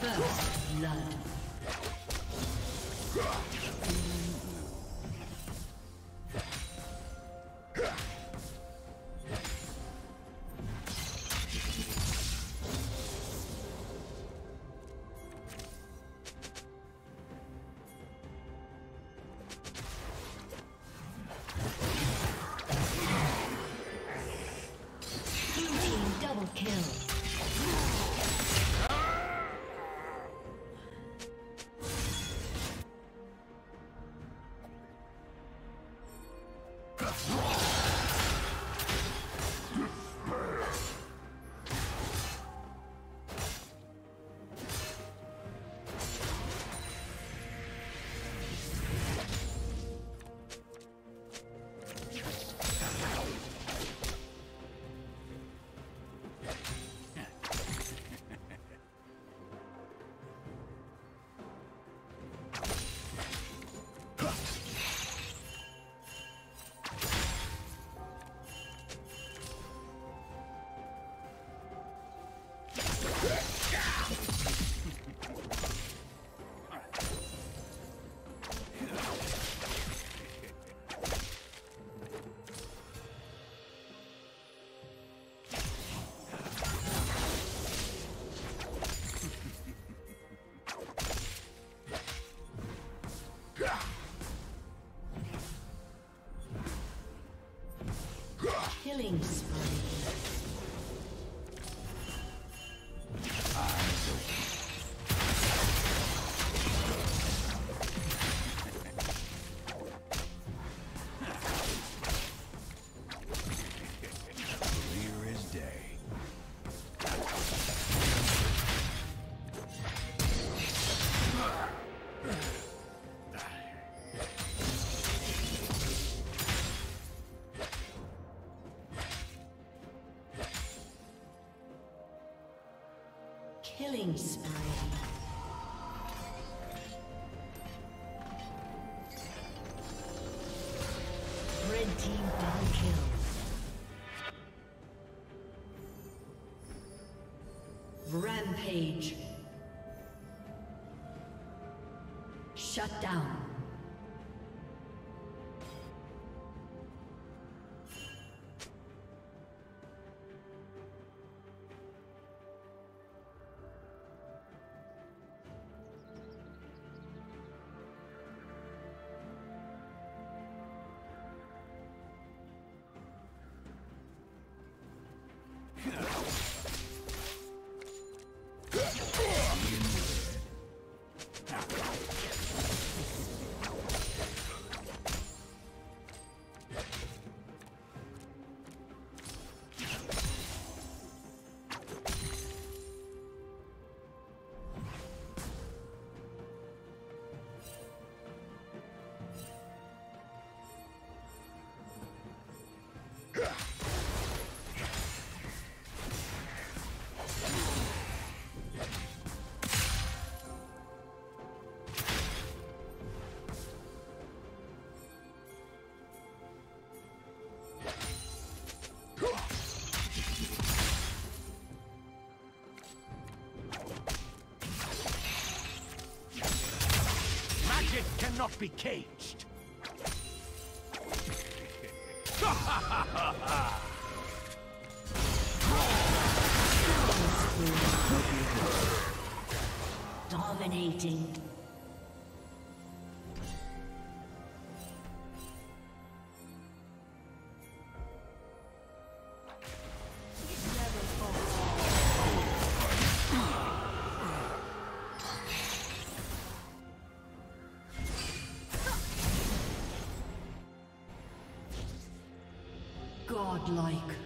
First blood. Killing Killing spree. Red team double kill. Rampage. Shut down. Cannot be caged. Dominating. Godlike.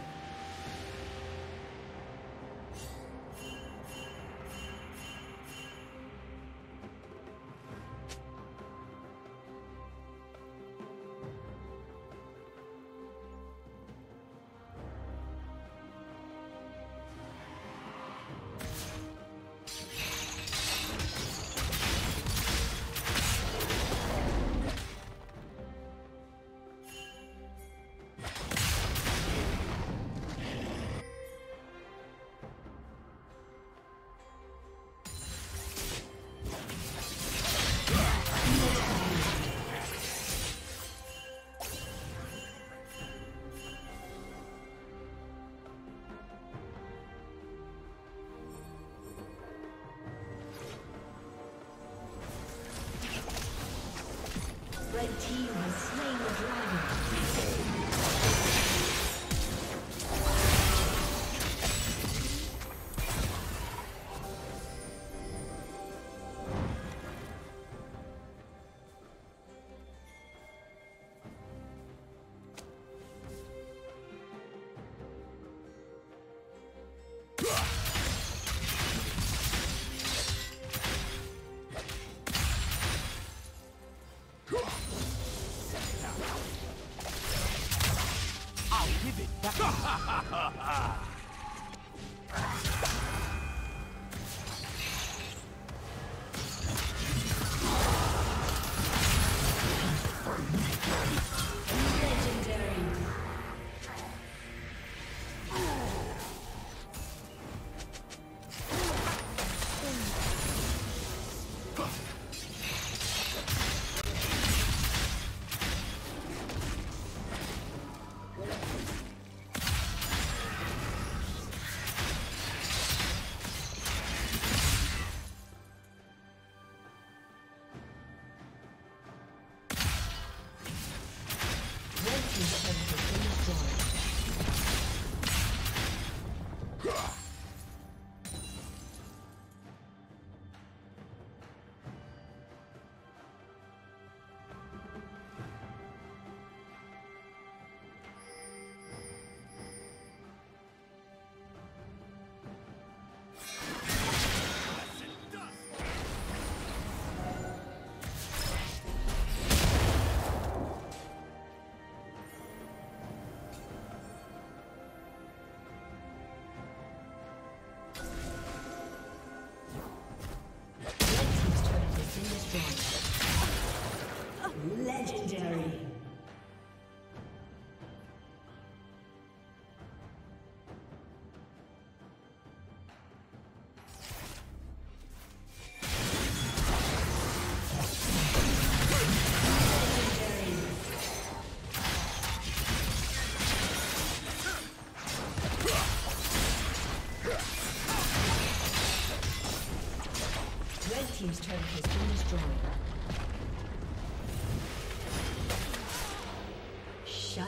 Legendary. A